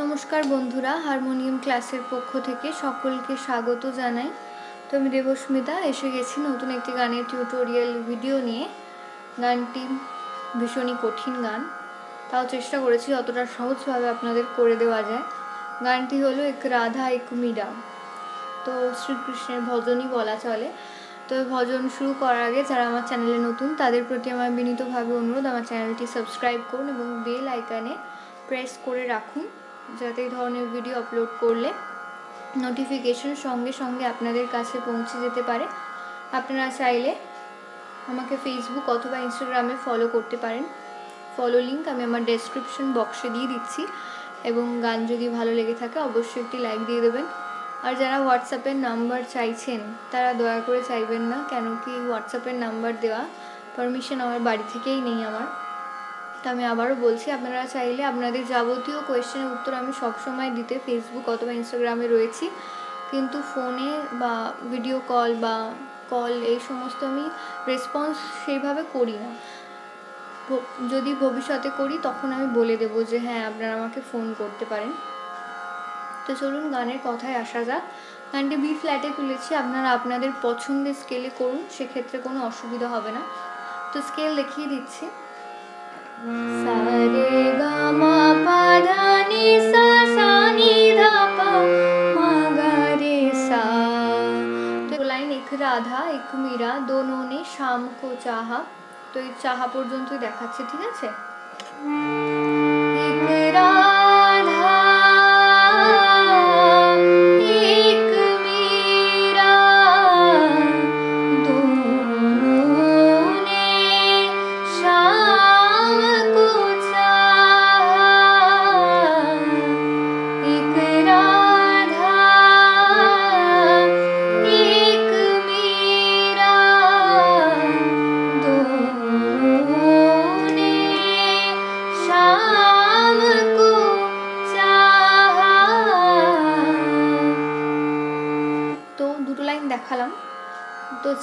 নমস্কার বন্ধুরা, হারমোনিয়াম ক্লাসের পক্ষ থেকে সকলকে স্বাগত জানাই। তো আমি দেবস্মিতা, এসে গেছি নতুন একটি গানের টিউটোরিয়াল ভিডিও নিয়ে। গানটি ভীষণই কঠিন গান, তাও চেষ্টা করেছি অতটা সহজভাবে আপনাদের করে দেওয়া যায়। গানটি হলো এক রাধা, এক মীরা। তো শ্রীকৃষ্ণের ভজনই বলা চলে। তো ভজন শুরু করার আগে যারা আমার চ্যানেলে নতুন, তাদের প্রতি আমার বিনীতভাবে অনুরোধ, আমার চ্যানেলটি সাবস্ক্রাইব করুন এবং বেল আইকানে প্রেস করে রাখুন। যাতে এই ধরনের ভিডিও আপলোড করলে নোটিফিকেশন সঙ্গে সঙ্গে আপনাদের কাছে পৌঁছে যেতে পারে। আপনারা চাইলে আমাকে ফেসবুক অথবা ইনস্টাগ্রামে ফলো করতে পারেন। ফলো লিঙ্ক আমি আমার ডেসক্রিপশন বক্সে দিয়ে দিচ্ছি এবং গান যদি ভালো লেগে থাকে অবশ্যই একটি লাইক দিয়ে দেবেন। আর যারা হোয়াটসঅ্যাপের নাম্বার চাইছেন, তারা দয়া করে চাইবেন না কেন কি হোয়াটসঅ্যাপের নাম্বার দেওয়া পারমিশন আমার বাড়ি থেকেই নেই আমার। তো আমি আবারও বলছি, আপনারা চাইলে আপনাদের যাবতীয় কোয়েশ্চেনের উত্তর আমি সবসময় দিতে ফেসবুক অথবা ইনস্টাগ্রামে রয়েছি। কিন্তু ফোনে বা ভিডিও কল বা কল এই সমস্ত আমি রেসপন্স সেইভাবে করি না। যদি ভবিষ্যতে করি, তখন আমি বলে দেবো যে হ্যাঁ আপনারা আমাকে ফোন করতে পারেন। তো চলুন গানের কথায় আসা যাক। গানটি বি ফ্ল্যাটে তুলেছি, আপনারা আপনাদের পছন্দের স্কেলে করুন, সেক্ষেত্রে কোনো অসুবিধা হবে না। তো স্কেল দেখিয়ে দিচ্ছি। রাধা এক মীরা দোনো নে শাম কো চাহা। তো এই চাহা পর্যন্তই দেখাচ্ছে, ঠিক আছে?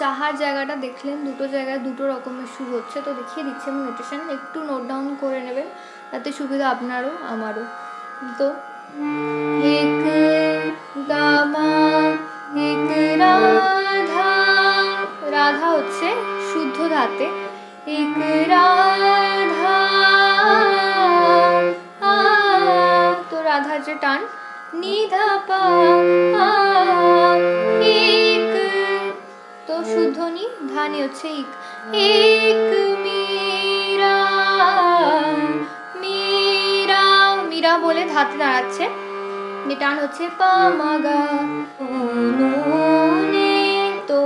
চাহার জায়গাটা দেখলেন, দুটো জায়গায় দুটো রকমের সুর হচ্ছে। তো দেখিয়ে দিচ্ছি আমি নোটেশন একটু নোট ডাউন করে নেবেন, তাতে সুবিধা আপনারও, আমারও। তো রাধা রাধা হচ্ছে শুদ্ধ ধাতে। এক রাধা তো রাধার যে টান, নিধা পা তো নি, ধানি হচ্ছে ইক। এক মীরা মীরা মীরা বলে ধাতে দাঁড়াচ্ছে। টান হচ্ছে পা মাগা নে তো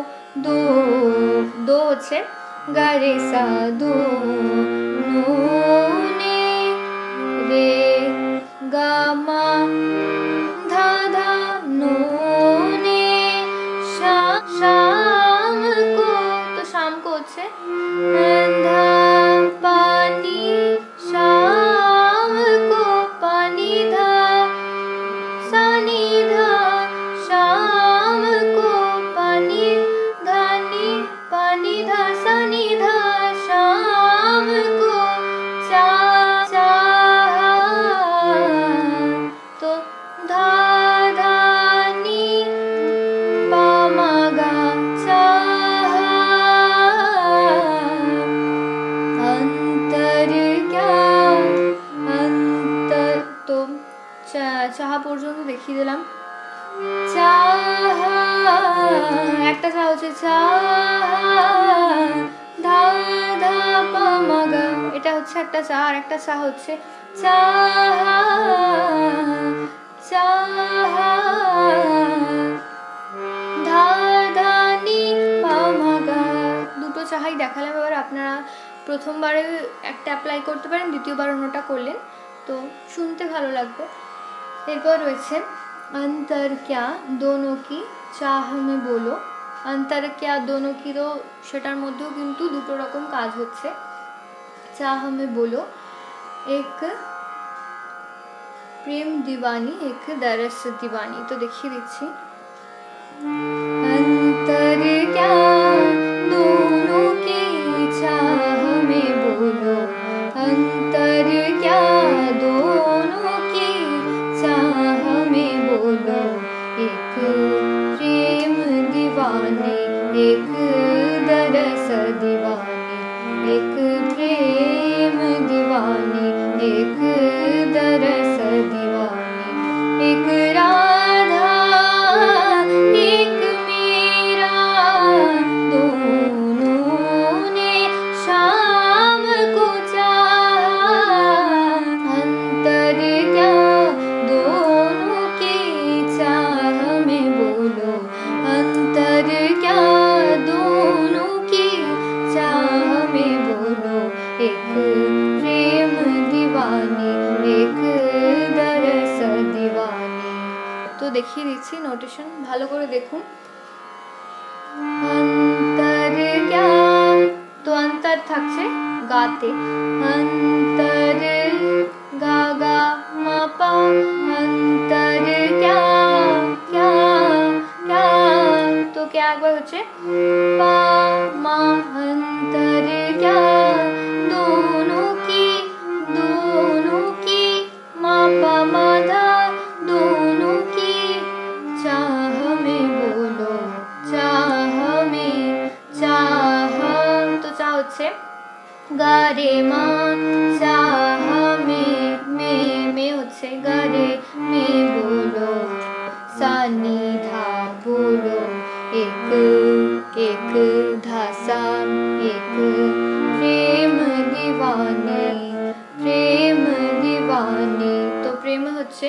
দো দো হচ্ছে গা সা দো, নে চা হচ্ছে দুটো চাহাই দেখালাম, এবার আপনারা প্রথমবারে একটা অ্যাপ্লাই করতে পারেন, দ্বিতীয়বার অন্যটা করলেন। তো শুনতে ভালো লাগবে। এরপর রয়েছে অন্তর ক্যা দোনো কি চাহ মে বলো? অন্তর ক্যা দোনো কি? তো সেটার মধ্যেও কিন্তু দুটো রকম কাজ হচ্ছে। চাহ মে বলো। एक प्रेम दीवानी एक दरस दीवानी। तो देखिए दीजिए अंतर ভালো করে দেখুন অন্তর क्या তো অন্তর থাকছে গাতে অন্তর গা গা মা পা অন্তর क्या क्या क्या তো क्या একবার হচ্ছে एक एक धासा एक प्रेम दीवाने প্রেম দিওয়ানে তো প্রেম হচ্ছে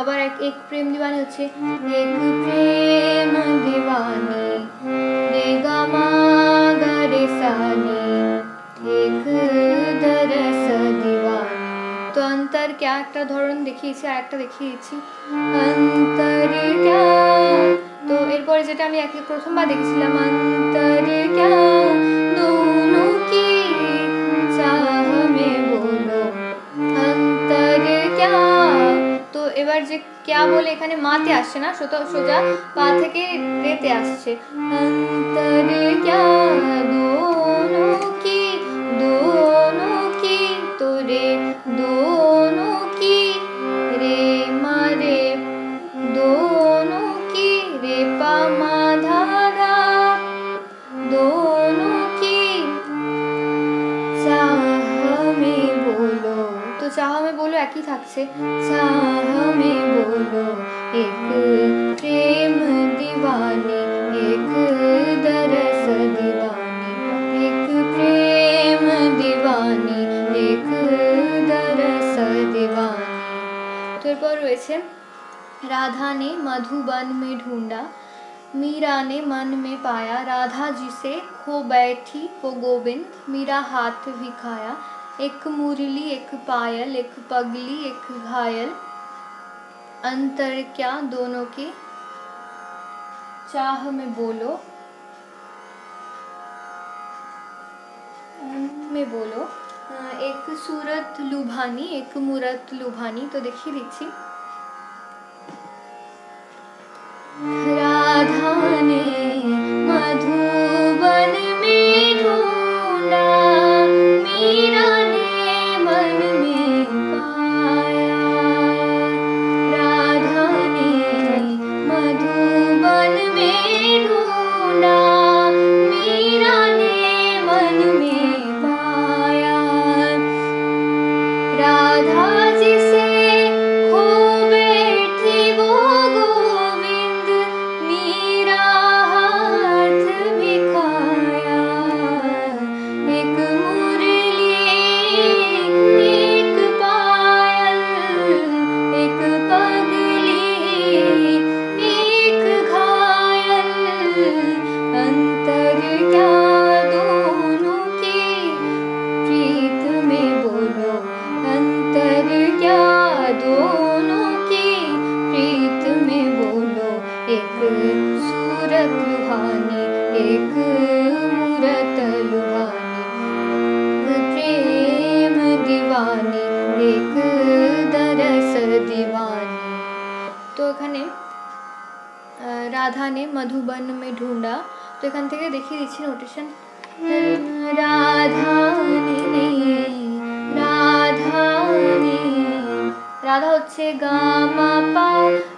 আবার এক এক প্রেম দিওয়ানি হচ্ছে। এক প্রেম দিওয়ানি রে গা মা গা রে সা নি তো অন্তর ক্যা একটা ধরন দেখিয়েছি আর একটা দেখিয়েছি। অন্তর তো এরপরে যেটা আমি একে প্রথমবার দেখেছিলাম অন্তর ক্যা এবার যে ক্যা বলে এখানে মাতে আসছে না সোজা সোজা পা থেকে রেতে আসছে। অন্তরে ক্যা দোনো जिसे खो बैठी वो गोविंद। मीरा हाथ भी खाया। एक मुरली, एक पायल, एक पगली, एक घायल। अंतर क्या दोनों के? चाह में बोलो। में बोलो। एक सूरत लुभानी, एक मूरत लुभानी। तो देखिए दिच्छी তো এখানে রাধা নে মধুবন মে ঢুন্ডা তো এখান থেকে দেখিয়ে দিচ্ছি নোটেশন রাধা রাধা রাধা হচ্ছে গা মা পা।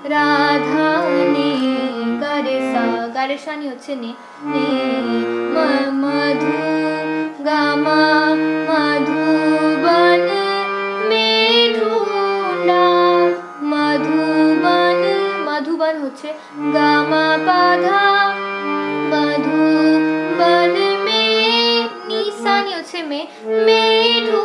রাধা নে গারে সা, গারে সানি হচ্ছে নে। ম- মধু, গা, মা, মধুবন সাগা আবার হচ্ছে গামা বাধা বাধু বাদ মে নিসানি হচ্ছে মে মে ঢু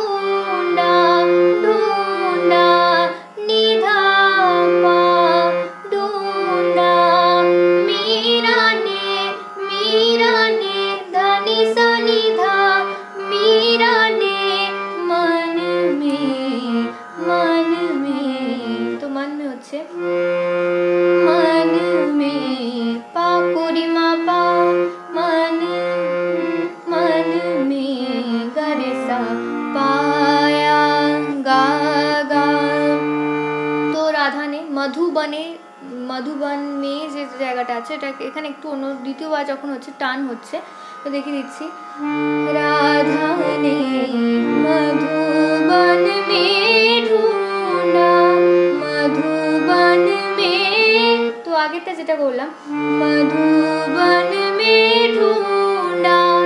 যখন হচ্ছে টান হচ্ছে, তো দেখে দিচ্ছি তো আগেরটা যেটা করলাম মধুবন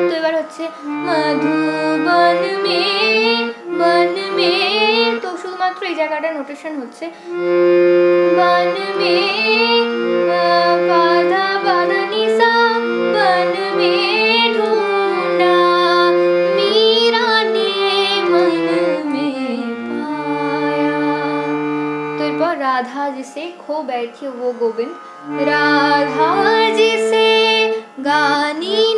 তো এবার হচ্ছে মধুবন মে মে তো শুধুমাত্র এই জায়গাটা নোটেশন হচ্ছে, বন মে से खो बैठी वो गोविंद। राधा जी से गानी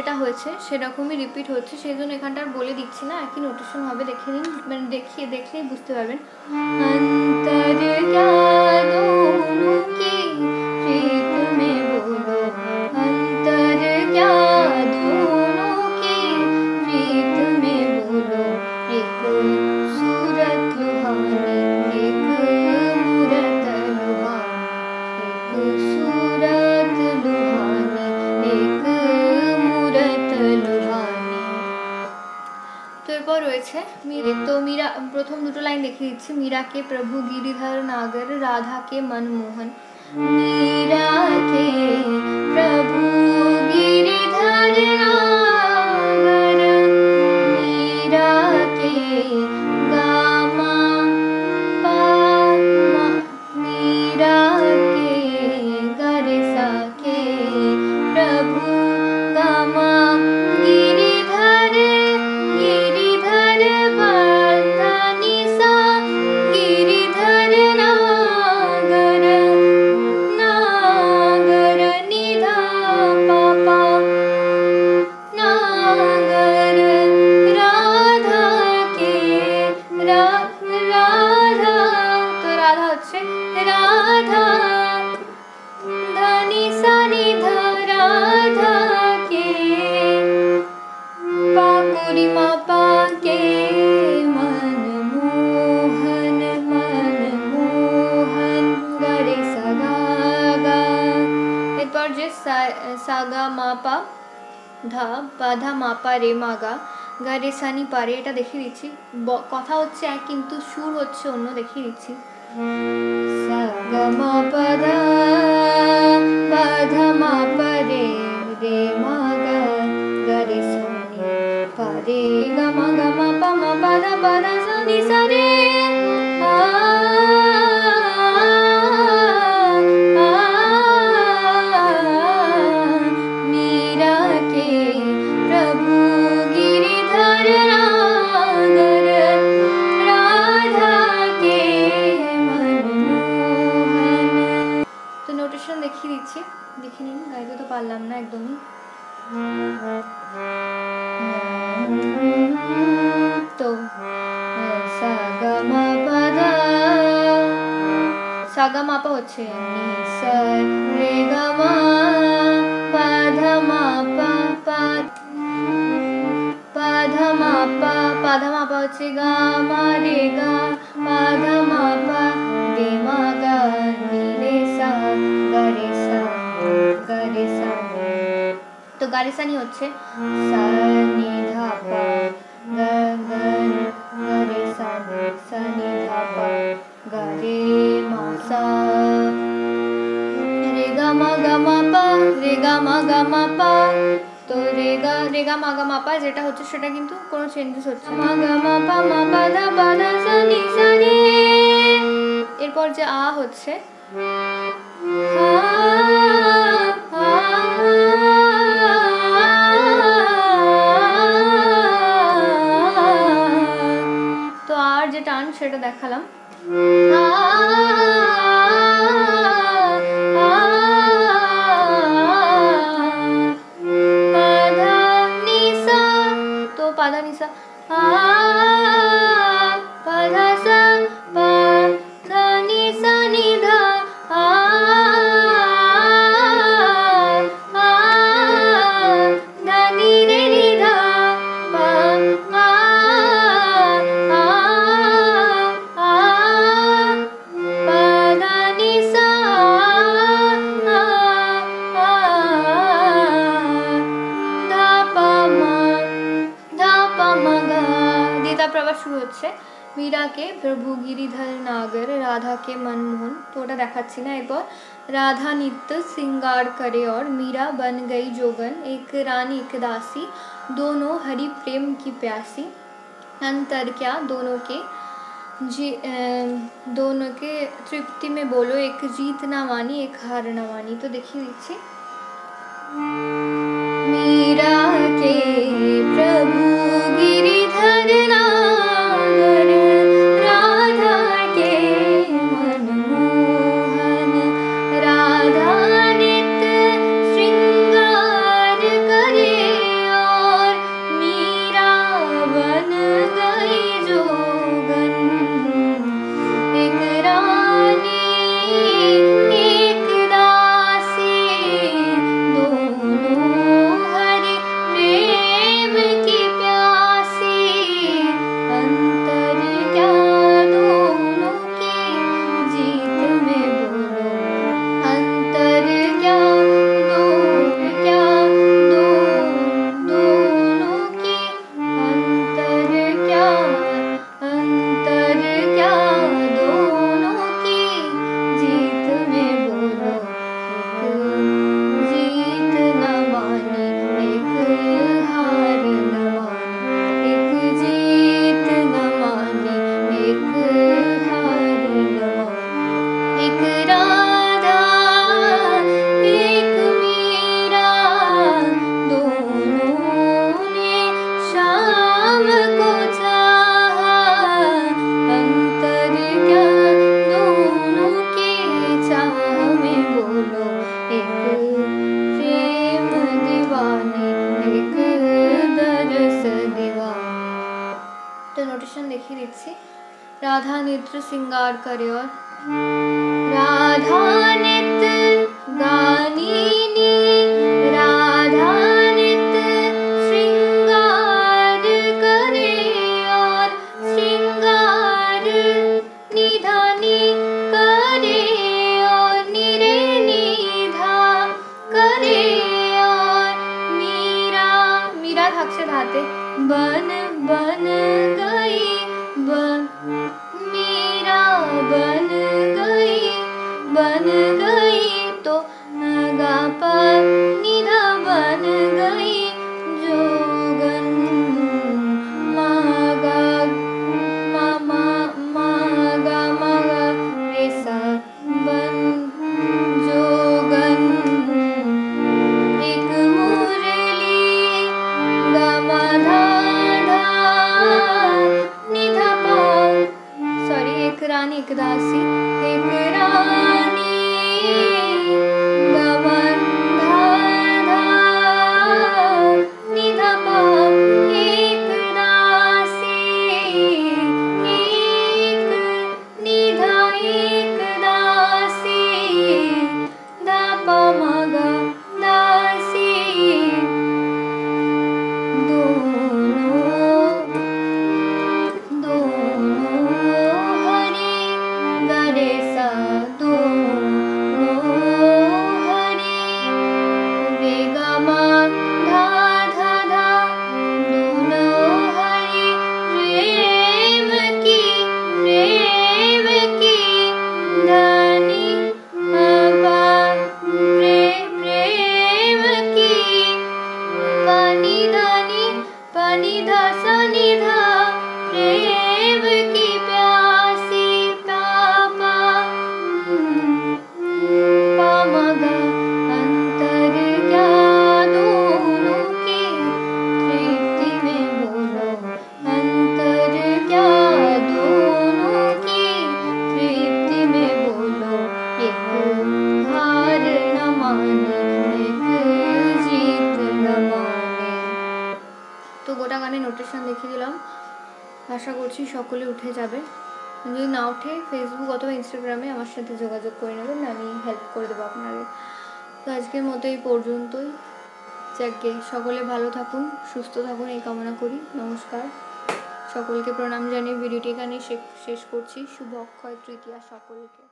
যেটা হয়েছে সেরকমই রিপিট হচ্ছে, সেই জন্য এখানটা আর বলে দিচ্ছি না, একই নোটেশন হবে, দেখে নিন মানে দেখিয়ে, দেখলেই বুঝতে পারবেন। অন্তর तीर्थ मीरा के प्रभु गिरिधर नागर राधा के मनमोहन। मीरा के प्रभु गिरिधर বাধা রে মাগা। গা রে সানি পারে, এটা দেখিয়ে দিচ্ছি। কথা হচ্ছে এক, কিন্তু সুর হচ্ছে অন্য, দেখিয়ে দিচ্ছি। রে, মাগা। গা রে সানি পারে, গা মা গা মা পা মা পা পারলাম না একদমই তো সাগা পাদা সাগা মাপা হচ্ছে নি সা রে গা মা পা ধা মা পা পা পা ধা মা পা পা ধা মা পা হচ্ছে গা মা রে গা পা ধা মা পা রে মা তো গা রে সা নি হচ্ছে মা মা তো রে গা রে গা মা গা যেটা হচ্ছে সেটা কিন্তু কোনো চেঞ্জেস হচ্ছে না। মা গা মা পা মা পা ধা পা ধা সা নি সা রে এরপর যে আ হচ্ছে তো সেটা দেখালাম। রাধাকে মনমোহন তো ওটা দেখাচ্ছি না এরপর राधा नित्य श्रृंगार करे और मीरा बन गई जोगन एक रानी एक दासी दोनों हरि प्रेम की प्यासी अंतर क्या दोनों के जी अम, दोनों के तृप्ति में बोलो एक जीत ना मानी एक हार ना मानी तो देखिए दीजिए मीरा के দেখছি। রাধা নেত্র সিঙ্গার করে রাধা নেত্র গানিনী থাকছে ধাতে বন বন গা Pomaga পর্যন্তই। যাকে সকলে ভালো থাকুন, সুস্থ থাকুন, এই কামনা করি। নমস্কার। সকলকে প্রণাম জানিয়ে ভিডিওটি এখানে শেষ করছি। শুভ অক্ষয় তৃতীয়া সকলকে।